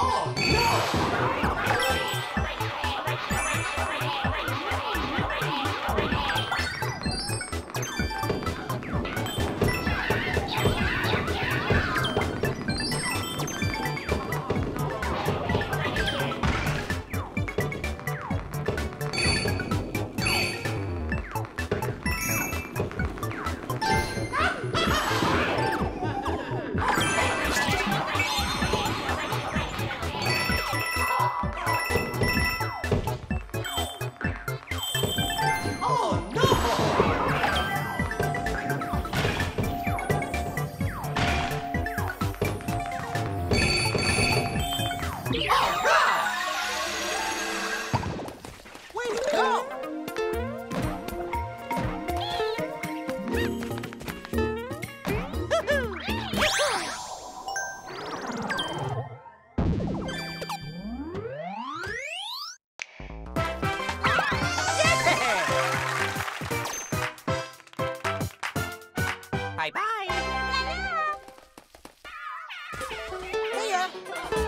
Oh! Way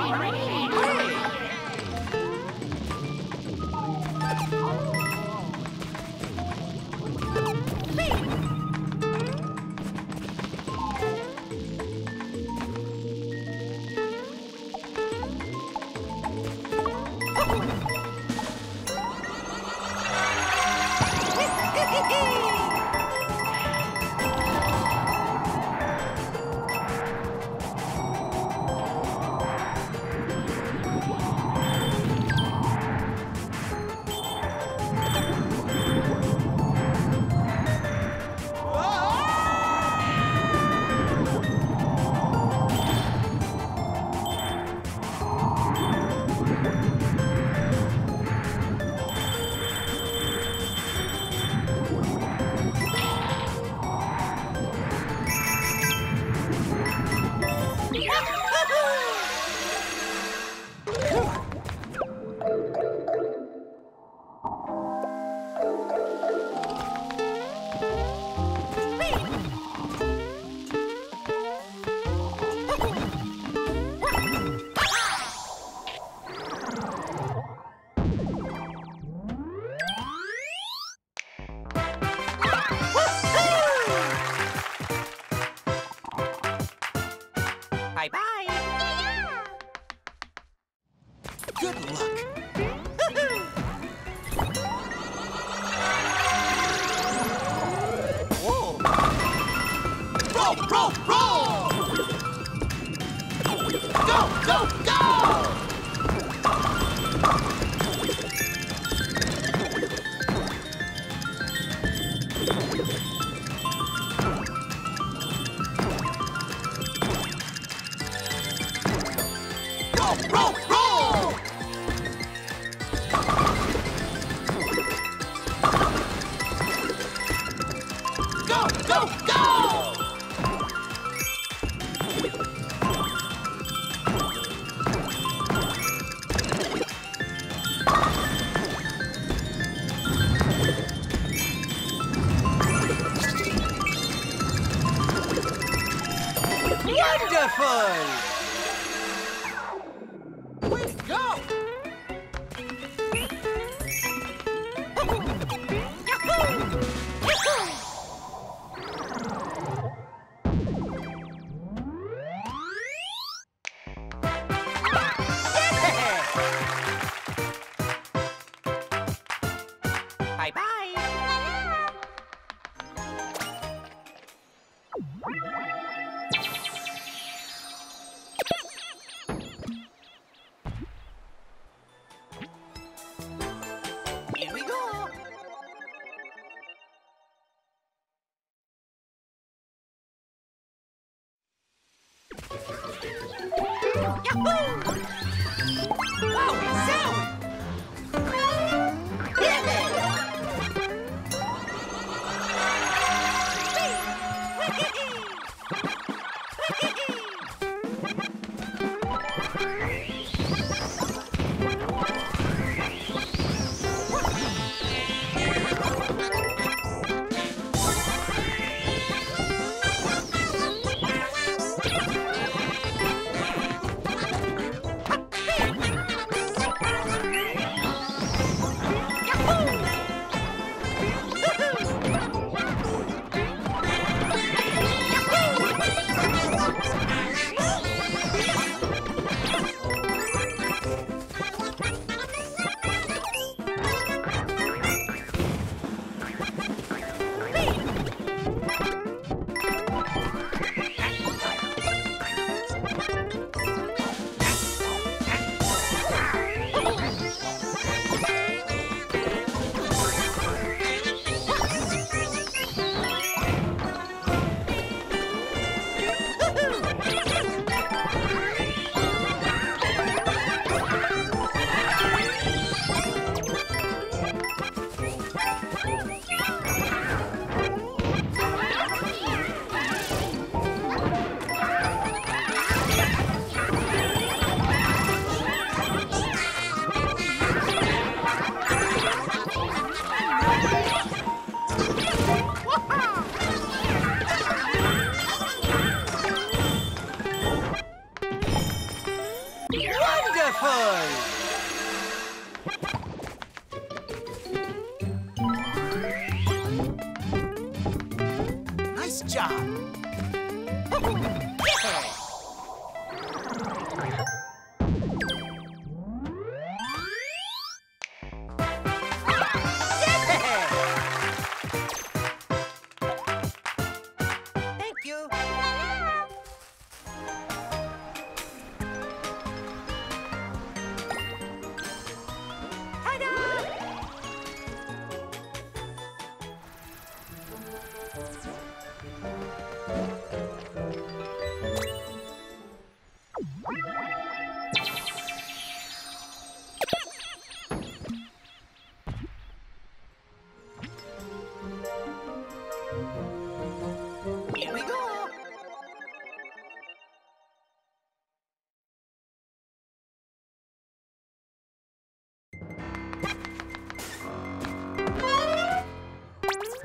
Wonderful!